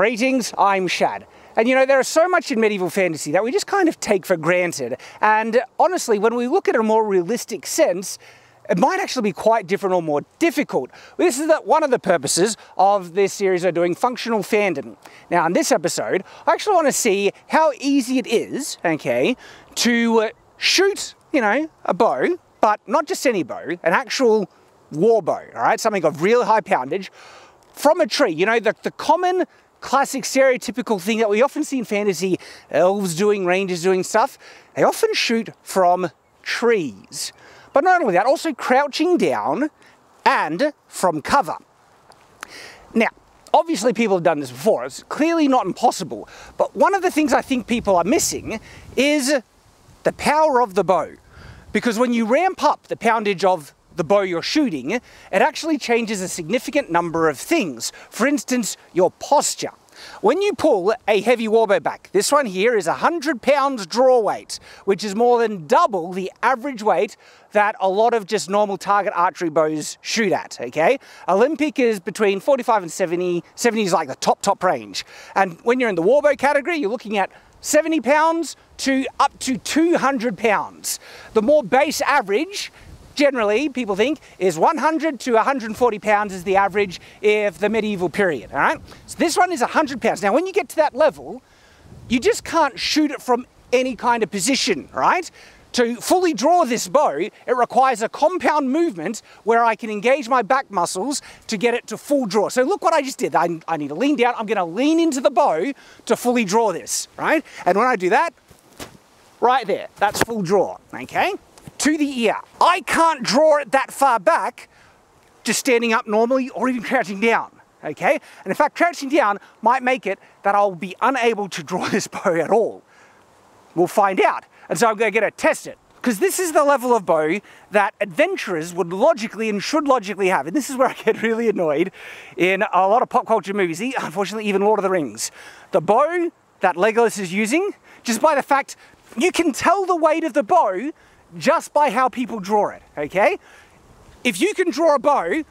Greetings, I'm Shad. And you know, there is so much in medieval fantasy that we just kind of take for granted. And honestly, when we look at a more realistic sense, it might actually be quite different or more difficult. This is the, one of the purposes of this series of doing functional fandom. Now, in this episode, I actually want to see how easy it is, okay, to uh, shoot, you know, a bow, but not just any bow, an actual war bow, all right, something of real high poundage from a tree. You know, the, the common classic stereotypical thing that we often see in fantasy, elves doing, rangers doing stuff, they often shoot from trees. But not only that, also crouching down and from cover. Now, obviously people have done this before, it's clearly not impossible, but one of the things I think people are missing is the power of the bow. Because when you ramp up the poundage of the bow you're shooting, it actually changes a significant number of things. For instance, your posture. When you pull a heavy warbow back, this one here is 100 pounds draw weight, which is more than double the average weight that a lot of just normal target archery bows shoot at, okay? Olympic is between 45 and 70, 70 is like the top, top range. And when you're in the warbow category, you're looking at 70 pounds to up to 200 pounds. The more base average generally people think is 100 to 140 pounds is the average of the medieval period, all right? So this one is 100 pounds. Now when you get to that level, you just can't shoot it from any kind of position, right? To fully draw this bow, it requires a compound movement where I can engage my back muscles to get it to full draw. So look what I just did. I, I need to lean down. I'm going to lean into the bow to fully draw this, right? And when I do that, right there, that's full draw, okay? To the ear. I can't draw it that far back just standing up normally or even crouching down, okay? And in fact, crouching down might make it that I'll be unable to draw this bow at all. We'll find out. And so I'm going to get to test it. Because this is the level of bow that adventurers would logically and should logically have. And this is where I get really annoyed in a lot of pop culture movies, unfortunately even Lord of the Rings. The bow that Legolas is using, just by the fact you can tell the weight of the bow just by how people draw it, okay? If you can draw a bow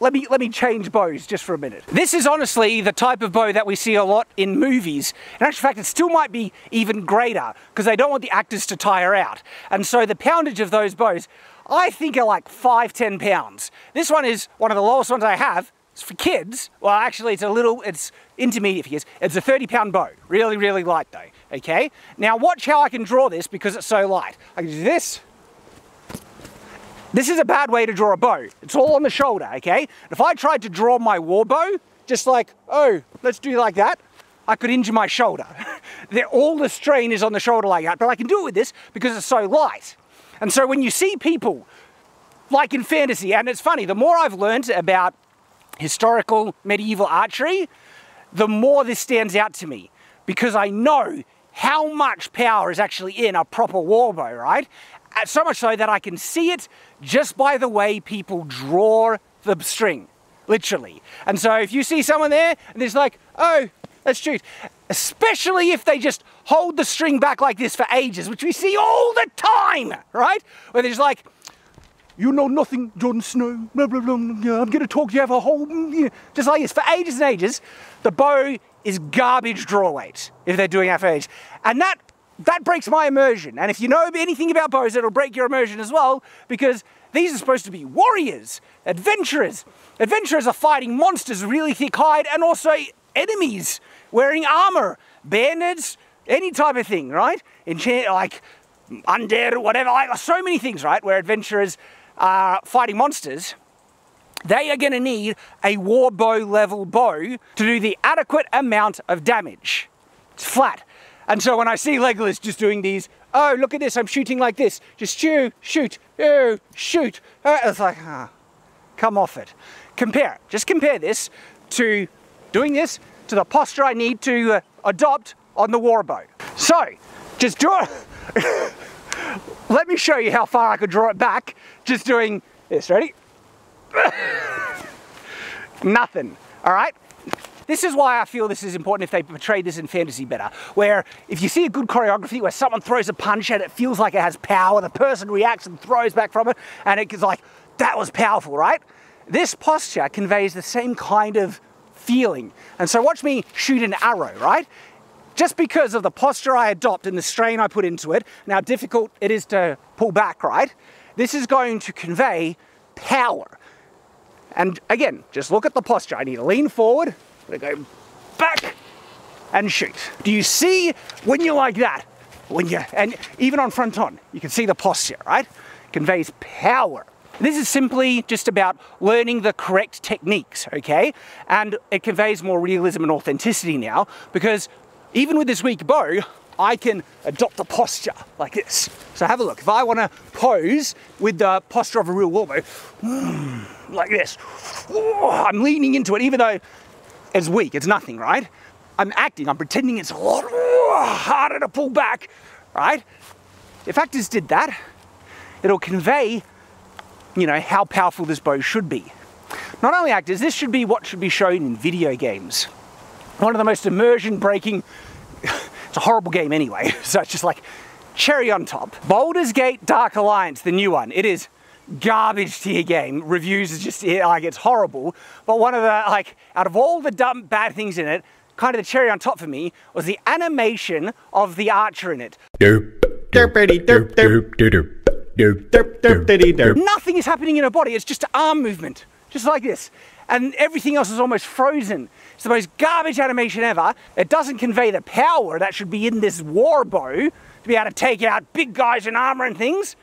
let me, let me change bows just for a minute. This is honestly the type of bow that we see a lot in movies. In actual fact, it still might be even greater because they don't want the actors to tire out. And so the poundage of those bows, I think are like five, 10 pounds. This one is one of the lowest ones I have. It's for kids. Well, actually, it's a little, it's intermediate for kids. It's a 30 pound bow. Really, really light though, okay? Now watch how I can draw this because it's so light. I can do this, this is a bad way to draw a bow. It's all on the shoulder, okay? If I tried to draw my war bow, just like, oh, let's do like that, I could injure my shoulder. all the strain is on the shoulder like that, but I can do it with this because it's so light. And so when you see people, like in fantasy, and it's funny, the more I've learned about historical medieval archery, the more this stands out to me because I know how much power is actually in a proper war bow, right? Uh, so much so that I can see it just by the way people draw the string, literally. And so if you see someone there and it's like, oh, let's shoot, especially if they just hold the string back like this for ages, which we see all the time, right? Where they're just like, you know nothing, Jon Snow, blah, blah, blah, I'm gonna talk to you, have a whole, just like this, for ages and ages, the bow is garbage draw weight if they're doing age. And that that breaks my immersion. And if you know anything about bows, it'll break your immersion as well, because these are supposed to be warriors, adventurers. Adventurers are fighting monsters really thick hide and also enemies wearing armor, bandits, any type of thing, right? Enchant, like undead whatever, like so many things, right? Where adventurers are fighting monsters. They are going to need a war bow level bow to do the adequate amount of damage. It's flat. And so when I see Legolas just doing these, oh, look at this, I'm shooting like this, just shoot, shoot, oh, shoot, uh, it's like, ah, come off it. Compare, just compare this to doing this to the posture I need to uh, adopt on the warbow. So, just draw, let me show you how far I could draw it back just doing this, ready? Nothing, all right? This is why I feel this is important if they portray this in fantasy better, where if you see a good choreography where someone throws a punch and it feels like it has power, the person reacts and throws back from it, and it's like, that was powerful, right? this posture conveys the same kind of feeling. And so watch me shoot an arrow, right? Just because of the posture I adopt and the strain I put into it, and how difficult it is to pull back, right? This is going to convey power. And again, just look at the posture. I need to lean forward, I go back and shoot. Do you see when you're like that? When you and even on front on, you can see the posture, right? Conveys power. This is simply just about learning the correct techniques, okay? And it conveys more realism and authenticity now because even with this weak bow, I can adopt the posture like this. So have a look. If I want to pose with the posture of a real warbow, like this, I'm leaning into it even though it's weak, it's nothing, right? I'm acting, I'm pretending it's a lot harder to pull back, right? If actors did that, it'll convey, you know, how powerful this bow should be. Not only actors, this should be what should be shown in video games. One of the most immersion breaking, it's a horrible game anyway, so it's just like cherry on top. Baldur's Gate Dark Alliance, the new one, it is garbage tier game. Reviews is just like it's horrible. But one of the like out of all the dumb bad things in it, kind of the cherry on top for me was the animation of the archer in it. Nothing is happening in her body, it's just arm movement, just like this. And everything else is almost frozen. It's the most garbage animation ever. It doesn't convey the power that should be in this war bow to be able to take out big guys in armor and things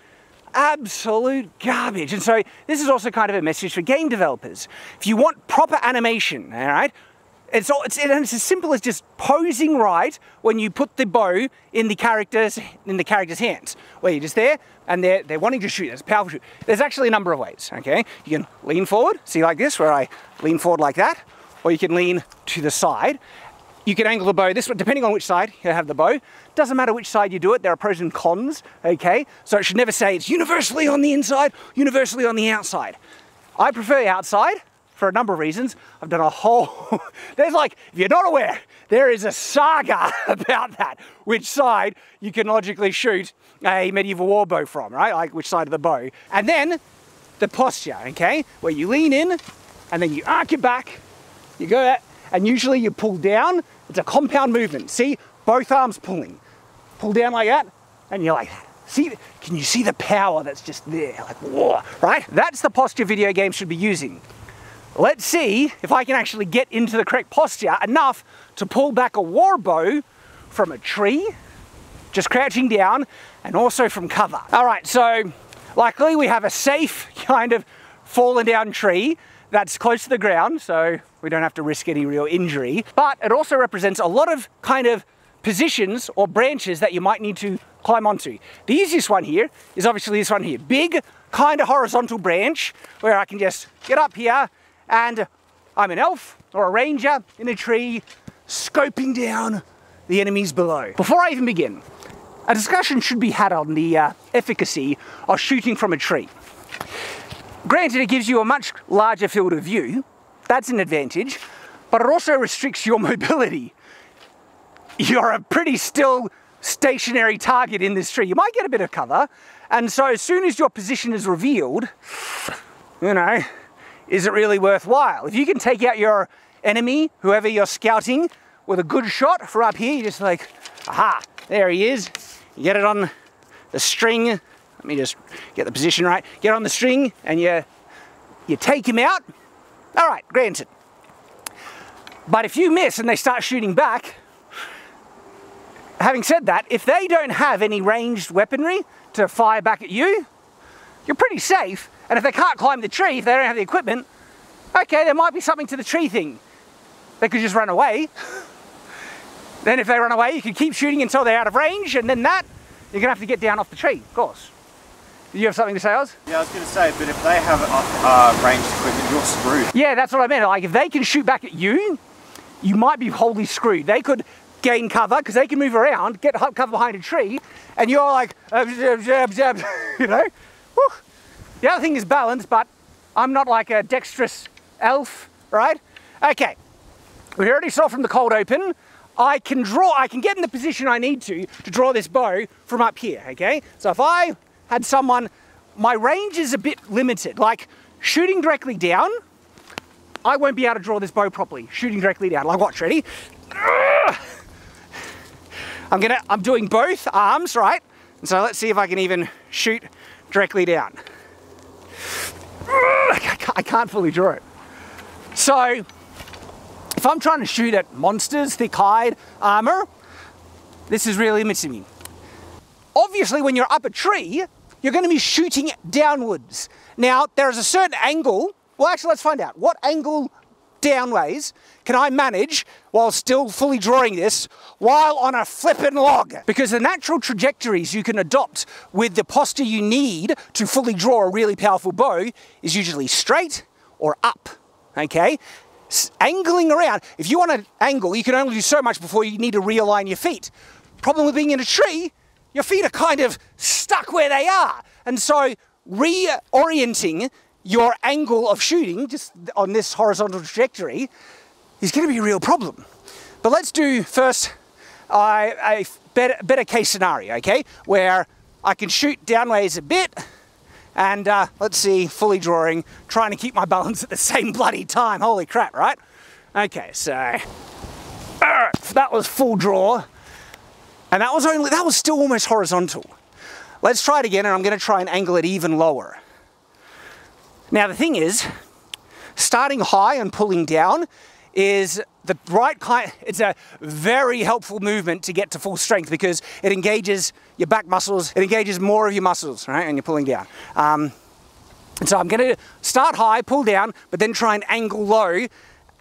absolute garbage. And so this is also kind of a message for game developers. If you want proper animation, all right, it's, all, it's, it's as simple as just posing right when you put the bow in the character's in the character's hands, where you're just there and they're they're wanting to shoot. It's a powerful shoot. There's actually a number of ways. Okay, you can lean forward, see like this, where I lean forward like that, or you can lean to the side, you can angle the bow this way, depending on which side you have the bow. Doesn't matter which side you do it, there are pros and cons, okay? So it should never say it's universally on the inside, universally on the outside. I prefer outside for a number of reasons. I've done a whole, there's like, if you're not aware, there is a saga about that, which side you can logically shoot a medieval war bow from, right? Like which side of the bow. And then the posture, okay? Where you lean in and then you arc your back, you go that and usually you pull down. It's a compound movement. See, both arms pulling. Pull down like that, and you're like, see, can you see the power that's just there? Like, whoa, right? That's the posture video games should be using. Let's see if I can actually get into the correct posture enough to pull back a war bow from a tree, just crouching down, and also from cover. All right, so luckily we have a safe kind of fallen down tree that's close to the ground, so we don't have to risk any real injury. But it also represents a lot of kind of positions or branches that you might need to climb onto. The easiest one here is obviously this one here. Big, kind of horizontal branch where I can just get up here and I'm an elf or a ranger in a tree scoping down the enemies below. Before I even begin, a discussion should be had on the uh, efficacy of shooting from a tree. Granted, it gives you a much larger field of view, that's an advantage, but it also restricts your mobility. You're a pretty still stationary target in this tree. You might get a bit of cover, and so as soon as your position is revealed, you know, is it really worthwhile? If you can take out your enemy, whoever you're scouting, with a good shot from up here, you're just like, aha, there he is. You get it on the string, let me just get the position right. Get on the string and you, you take him out. All right, granted. But if you miss and they start shooting back, having said that, if they don't have any ranged weaponry to fire back at you, you're pretty safe. And if they can't climb the tree, if they don't have the equipment, okay, there might be something to the tree thing. They could just run away. then if they run away, you can keep shooting until they're out of range, and then that, you're gonna have to get down off the tree, of course. Do you have something to say, Oz? Yeah, I was going to say, but if they have uh, uh, ranged equipment, you're screwed. Yeah, that's what I meant. Like, if they can shoot back at you, you might be wholly screwed. They could gain cover because they can move around, get cover behind a tree, and you're like, uh, you know? Whew. The other thing is balance, but I'm not like a dexterous elf, right? Okay, we already saw from the cold open, I can draw, I can get in the position I need to to draw this bow from up here, okay? So if I had someone, my range is a bit limited. Like shooting directly down, I won't be able to draw this bow properly. Shooting directly down. Like watch, ready? I'm gonna, I'm doing both arms, right? And so let's see if I can even shoot directly down. I can't fully draw it. So, if I'm trying to shoot at monsters, thick hide, armor, this is really limiting me. Obviously, when you're up a tree, you're going to be shooting downwards. Now, there is a certain angle. Well, actually, let's find out. What angle downways can I manage while still fully drawing this while on a flippin' log? Because the natural trajectories you can adopt with the posture you need to fully draw a really powerful bow is usually straight or up, okay? angling around, if you want to angle, you can only do so much before you need to realign your feet. Problem with being in a tree, your feet are kind of stuck where they are. And so reorienting your angle of shooting just on this horizontal trajectory is going to be a real problem. But let's do first uh, a better, better case scenario, okay? Where I can shoot downways a bit and uh, let's see, fully drawing, trying to keep my balance at the same bloody time. Holy crap, right? Okay, so uh, that was full draw. And that was only, that was still almost horizontal. Let's try it again and I'm gonna try and angle it even lower. Now the thing is, starting high and pulling down is the right kind, it's a very helpful movement to get to full strength because it engages your back muscles, it engages more of your muscles, right, and you're pulling down. Um, and so I'm gonna start high, pull down, but then try and angle low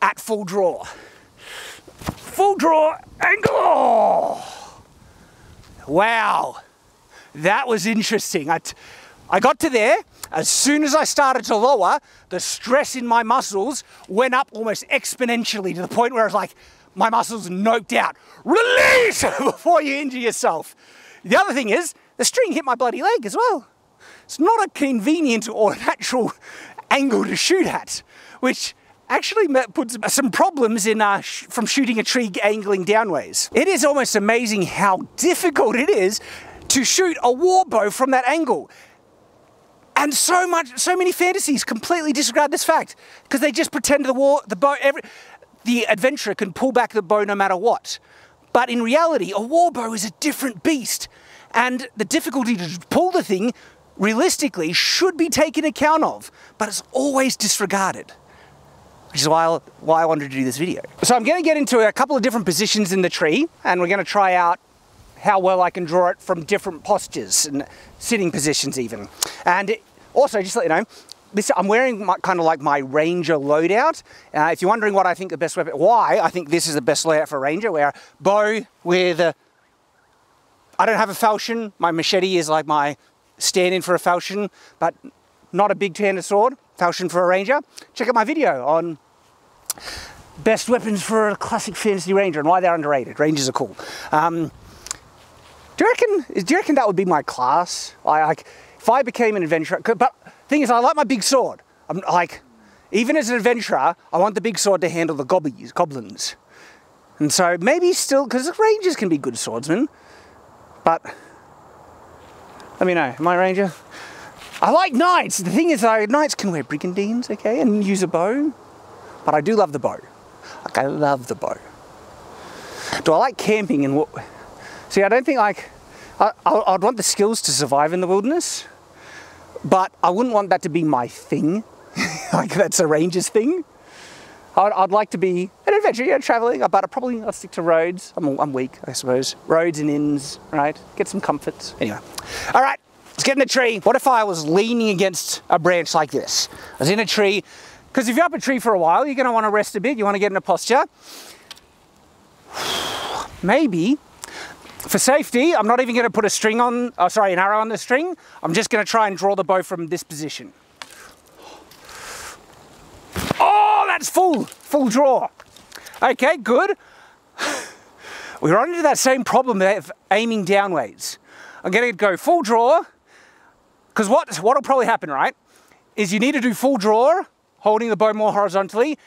at full draw. Full draw, angle! Wow, that was interesting. I, I got to there, as soon as I started to lower, the stress in my muscles went up almost exponentially to the point where I was like, my muscles noped out. Release before you injure yourself. The other thing is, the string hit my bloody leg as well. It's not a convenient or natural angle to shoot at, which actually puts some problems in uh, sh from shooting a tree angling downways. It is almost amazing how difficult it is to shoot a war bow from that angle. And so much, so many fantasies completely disregard this fact because they just pretend the war, the bow, every, the adventurer can pull back the bow no matter what. But in reality, a war bow is a different beast, and the difficulty to pull the thing realistically should be taken account of, but it's always disregarded. Which is why I, why I wanted to do this video. So I'm going to get into a couple of different positions in the tree, and we're going to try out how well I can draw it from different postures and sitting positions even. And also, just to let you know, this, I'm wearing my, kind of like my Ranger loadout. Uh, if you're wondering what I think the best weapon, why I think this is the best layout for Ranger, where bow with a, I don't have a falchion. My machete is like my stand-in for a falchion, but not a big two-handed sword. Falchion for a Ranger. Check out my video on best weapons for a classic fantasy Ranger and why they're underrated. Rangers are cool. Um, do you reckon? Do you reckon that would be my class? I, like, if I became an adventurer, but thing is, I like my big sword. I'm like, even as an adventurer, I want the big sword to handle the gobbies, goblins. And so maybe still, because rangers can be good swordsmen, but let me know, am I a ranger? I like knights. The thing is, though, knights can wear brigandines, okay, and use a bow. But I do love the bow. Like, I love the bow. Do I like camping and what? See, I don't think like I, I'd want the skills to survive in the wilderness, but I wouldn't want that to be my thing. like that's a ranger's thing. I'd, I'd, like to be an adventurer, traveling, but I probably I'll stick to roads. I'm, I'm weak, I suppose. Roads and inns, right? Get some comforts. Anyway, all right, let's get in the tree. What if I was leaning against a branch like this? I was in a tree, because if you're up a tree for a while, you're gonna wanna rest a bit, you wanna get in a posture. Maybe for safety, I'm not even going to put a string on, oh, sorry, an arrow on the string. I'm just going to try and draw the bow from this position. Oh, that's full, full draw. Okay, good. We run into that same problem of aiming downwards. I'm going to go full draw, because what what'll probably happen, right, is you need to do full draw, holding the bow more horizontally,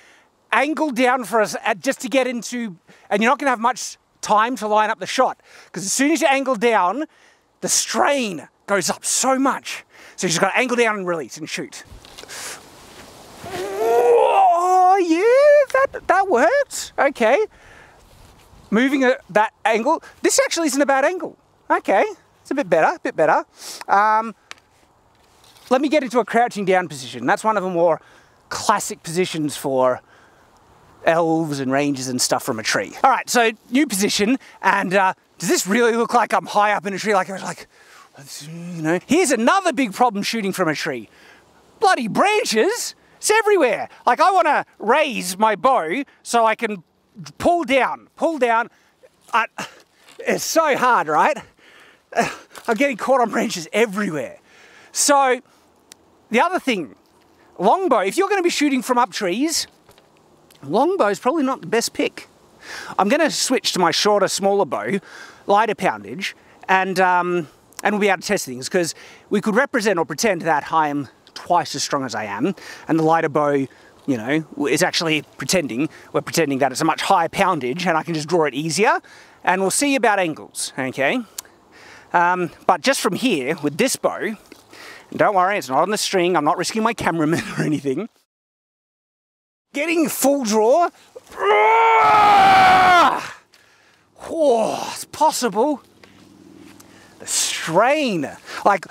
angle down for us uh, just to get into, and you're not going to have much time to line up the shot. Because as soon as you angle down, the strain goes up so much. So you just got to angle down and release and shoot. Oh yeah, that, that worked. Okay. Moving at that angle. This actually isn't a bad angle. Okay, it's a bit better, a bit better. Um, let me get into a crouching down position. That's one of the more classic positions for elves and rangers and stuff from a tree. All right, so new position, and uh, does this really look like I'm high up in a tree? Like I was like, you know. Here's another big problem shooting from a tree. Bloody branches, it's everywhere. Like I want to raise my bow so I can pull down, pull down. I, it's so hard, right? I'm getting caught on branches everywhere. So the other thing, longbow, if you're going to be shooting from up trees, longbow is probably not the best pick. I'm going to switch to my shorter, smaller bow, lighter poundage, and um, and we'll be able to test things because we could represent or pretend that I am twice as strong as I am, and the lighter bow, you know, is actually pretending we're pretending that it's a much higher poundage, and I can just draw it easier. And we'll see about angles, okay? Um, but just from here with this bow, don't worry, it's not on the string. I'm not risking my cameraman or anything. Getting full draw. Oh, it's possible. The strain. Like,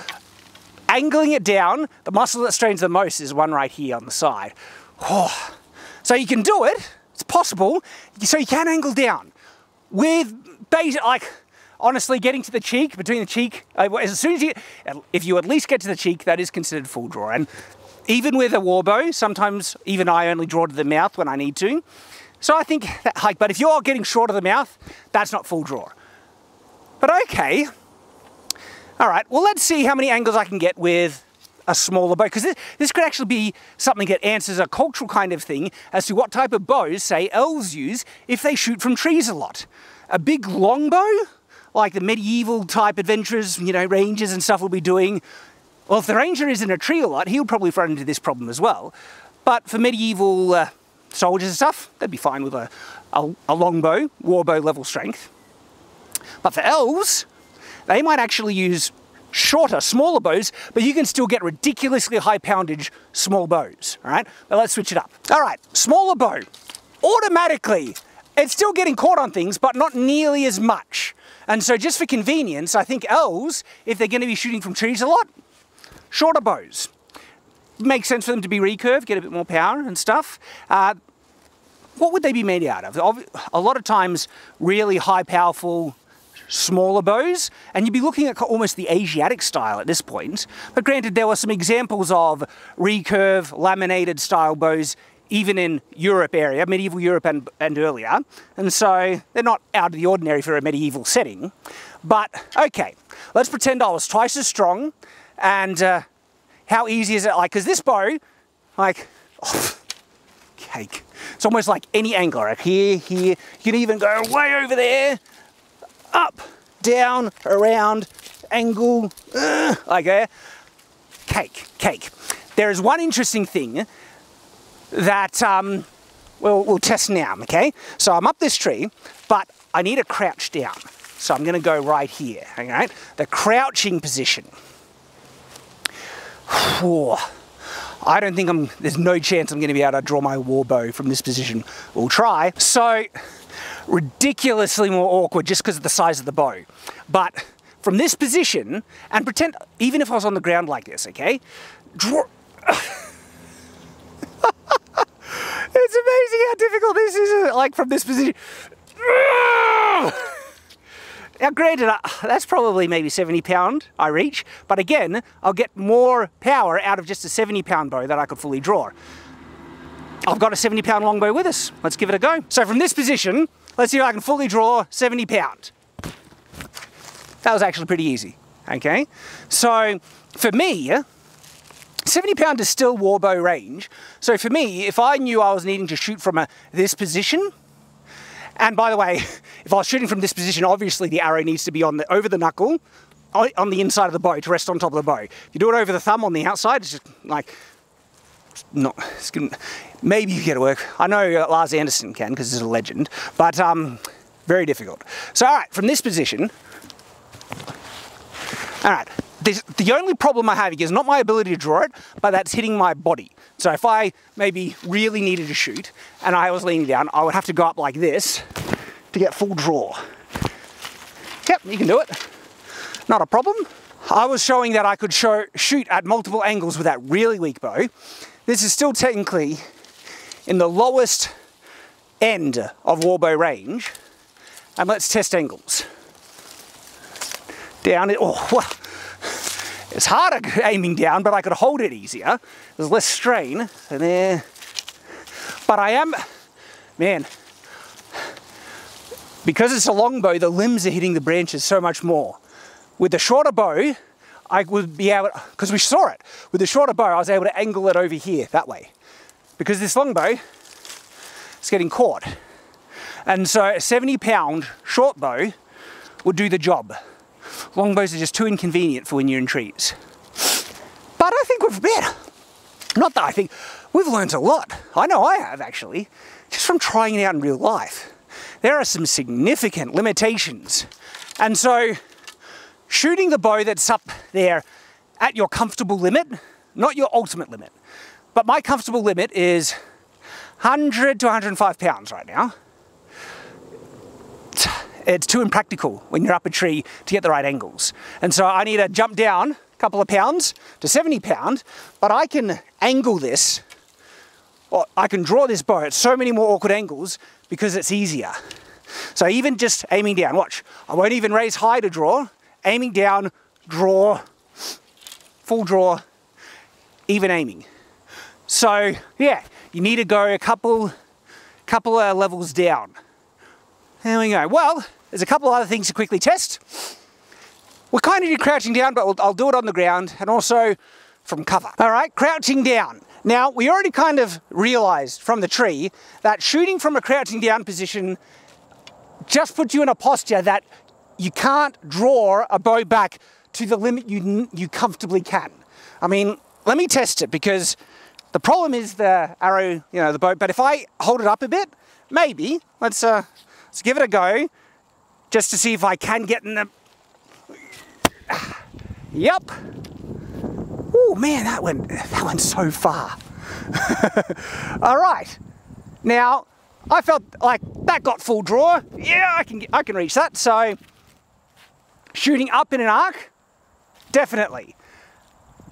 angling it down, the muscle that strains the most is one right here on the side. Oh. So you can do it. It's possible. So you can angle down with basic, like, honestly, getting to the cheek, between the cheek, uh, as soon as you, if you at least get to the cheek, that is considered full draw. And even with a warbow, sometimes even I only draw to the mouth when I need to. So I think, that, like, but if you're getting short of the mouth, that's not full draw. But okay. All right, well, let's see how many angles I can get with a smaller bow, because this, this could actually be something that answers a cultural kind of thing as to what type of bows, say, elves use if they shoot from trees a lot. A big longbow, like the medieval type adventurers, you know, rangers and stuff will be doing, well, if the ranger is in a tree a lot, he'll probably run into this problem as well. But for medieval uh, soldiers and stuff, they'd be fine with a, a, a longbow, warbow level strength. But for elves, they might actually use shorter, smaller bows, but you can still get ridiculously high poundage small bows, all right? But let's switch it up. All right, smaller bow. Automatically, it's still getting caught on things, but not nearly as much. And so just for convenience, I think elves, if they're gonna be shooting from trees a lot, shorter bows. Makes sense for them to be recurved, get a bit more power and stuff. Uh, what would they be made out of? A lot of times, really high, powerful, smaller bows, and you'd be looking at almost the Asiatic style at this point. But granted, there were some examples of recurve, laminated style bows even in Europe area, medieval Europe and, and earlier. And so they're not out of the ordinary for a medieval setting. But okay, let's pretend I was twice as strong and uh, how easy is it? Like, because this bow, like, oh, cake. It's almost like any angler, like here, here. You can even go way over there, up, down, around, angle, uh, like there. Cake, cake. There is one interesting thing that um, we'll, we'll test now, okay? So I'm up this tree, but I need to crouch down. So I'm gonna go right here, all right? The crouching position. I don't think I'm, there's no chance I'm gonna be able to draw my war bow from this position. We'll try. So, ridiculously more awkward just because of the size of the bow. But from this position, and pretend, even if I was on the ground like this, okay? Draw, It's amazing how difficult this is, uh, like from this position. Now granted, uh, that's probably maybe 70 pound I reach, but again, I'll get more power out of just a 70 pound bow that I could fully draw. I've got a 70 pound longbow with us. Let's give it a go. So from this position, let's see if I can fully draw 70 pound. That was actually pretty easy, okay? So for me, 70 pound is still warbow range. So for me, if I knew I was needing to shoot from a, this position, and by the way, if I was shooting from this position, obviously the arrow needs to be on the, over the knuckle, on the inside of the bow to rest on top of the bow. If you do it over the thumb on the outside, it's just like, not, it's gonna, maybe you get it work. I know uh, Lars Andersen can because he's a legend, but um, very difficult. So all right, from this position, all right, this, the only problem I have is not my ability to draw it, but that's hitting my body. So if I maybe really needed to shoot and I was leaning down, I would have to go up like this to get full draw. Yep, you can do it. Not a problem. I was showing that I could show, shoot at multiple angles with that really weak bow. This is still technically in the lowest end of warbow range. And let's test angles. Down it, oh, it's harder aiming down, but I could hold it easier. There's less strain. And there. But I am, man, because it's a long bow, the limbs are hitting the branches so much more. With the shorter bow, I would be able, because we saw it, with the shorter bow, I was able to angle it over here, that way. Because this long bow is getting caught. And so a 70 pound short bow would do the job. Longbows are just too inconvenient for when you're in trees. But I think we've been, not that I think, we've learned a lot. I know I have actually, just from trying it out in real life. There are some significant limitations. And so shooting the bow that's up there at your comfortable limit, not your ultimate limit, but my comfortable limit is 100 to 105 pounds right now it's too impractical when you're up a tree to get the right angles. And so I need to jump down a couple of pounds to 70 pound, but I can angle this, or I can draw this bow at so many more awkward angles because it's easier. So even just aiming down, watch, I won't even raise high to draw, aiming down, draw, full draw, even aiming. So yeah, you need to go a couple, couple of levels down. There we go. Well, there's a couple other things to quickly test. We're kind of crouching down, but I'll do it on the ground and also from cover. All right, crouching down. Now, we already kind of realized from the tree that shooting from a crouching down position just puts you in a posture that you can't draw a bow back to the limit you, you comfortably can. I mean, let me test it because the problem is the arrow, you know, the bow, but if I hold it up a bit, maybe, let's, uh, Let's give it a go, just to see if I can get in the... Yep. Oh man, that went, that went so far. All right. Now, I felt like that got full draw. Yeah, I can, I can reach that. So, shooting up in an arc, definitely.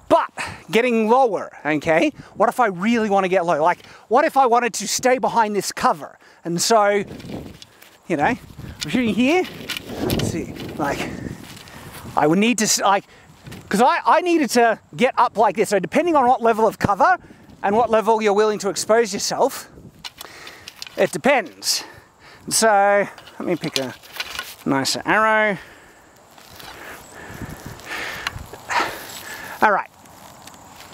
But getting lower, okay? What if I really want to get low? Like, what if I wanted to stay behind this cover? And so you know, I'm shooting here. Let's see, like, I would need to, like, because I, I needed to get up like this. So depending on what level of cover and what level you're willing to expose yourself, it depends. So let me pick a nicer arrow. All right.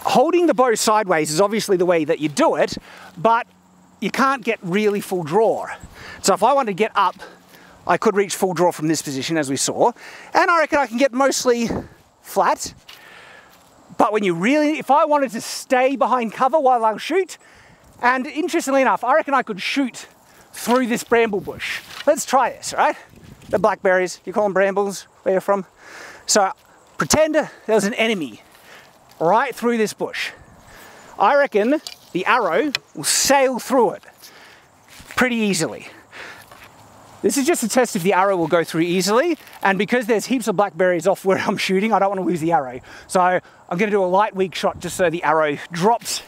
Holding the bow sideways is obviously the way that you do it, but you can't get really full draw. So if I wanted to get up, I could reach full draw from this position as we saw, and I reckon I can get mostly flat. But when you really, if I wanted to stay behind cover while I shoot, and interestingly enough, I reckon I could shoot through this bramble bush. Let's try this, right? The blackberries, you call them brambles, where you're from. So pretend there was an enemy right through this bush. I reckon the arrow will sail through it pretty easily. This is just a test if the arrow will go through easily. And because there's heaps of blackberries off where I'm shooting, I don't want to lose the arrow. So I'm going to do a light weak shot just so the arrow drops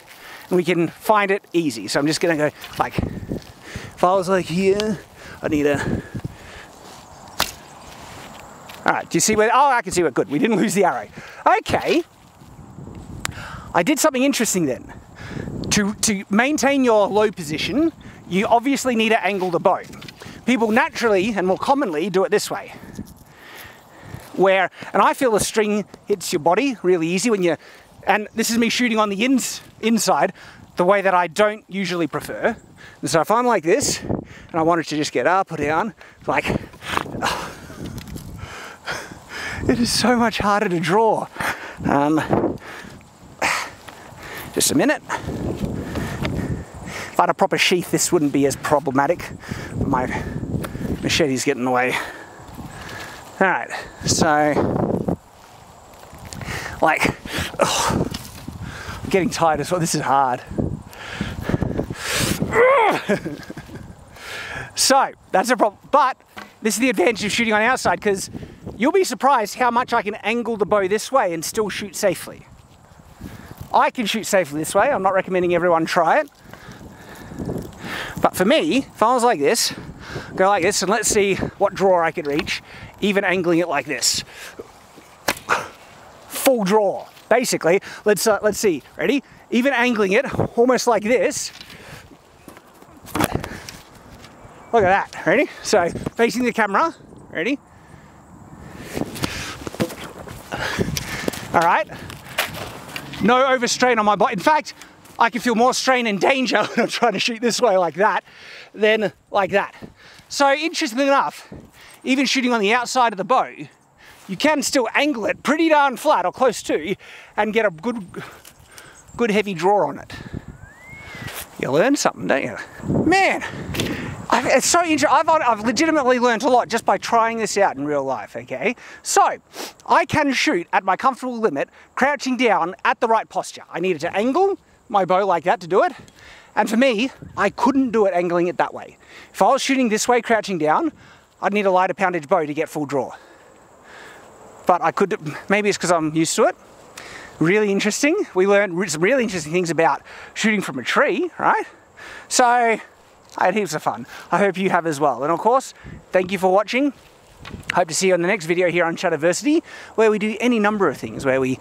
and we can find it easy. So I'm just going to go like, if I was like here, I need a, all right, do you see where, oh, I can see where, good. We didn't lose the arrow. Okay. I did something interesting then. To, to maintain your low position, you obviously need to angle the bow people naturally and more commonly do it this way. Where, and I feel the string hits your body really easy when you, and this is me shooting on the ins, inside, the way that I don't usually prefer. And so if I'm like this, and I wanted to just get up or down, like, it is so much harder to draw. Um, just a minute. If I had a proper sheath, this wouldn't be as problematic. My machete's getting away. All right, so Like, oh, I'm getting tired as well. This is hard. so that's a problem. But this is the advantage of shooting on the outside because you'll be surprised how much I can angle the bow this way and still shoot safely. I can shoot safely this way. I'm not recommending everyone try it. But for me, if I was like this, go like this, and let's see what draw I could reach, even angling it like this. Full draw, basically. Let's uh, let's see. Ready? Even angling it almost like this. Look at that. Ready? So facing the camera. Ready? All right. No overstrain on my body. In fact, I can feel more strain and danger when I'm trying to shoot this way like that than like that. So interestingly enough, even shooting on the outside of the bow, you can still angle it pretty darn flat or close to and get a good, good heavy draw on it. You learn something, don't you? Man, it's so interesting. I've, I've legitimately learned a lot just by trying this out in real life, okay? So, I can shoot at my comfortable limit, crouching down at the right posture. I needed to angle my bow like that to do it. And for me, I couldn't do it angling it that way. If I was shooting this way, crouching down, I'd need a lighter poundage bow to get full draw. But I could, maybe it's because I'm used to it really interesting. We learned some really interesting things about shooting from a tree, right? So I had heaps of fun. I hope you have as well. And of course, thank you for watching. Hope to see you on the next video here on Shadiversity, where we do any number of things, where we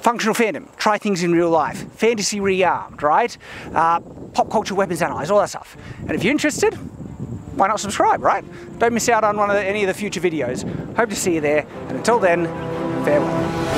functional fandom, try things in real life, fantasy rearmed, right? Uh, pop culture weapons analyze, all that stuff. And if you're interested, why not subscribe, right? Don't miss out on one of the, any of the future videos. Hope to see you there, and until then, farewell.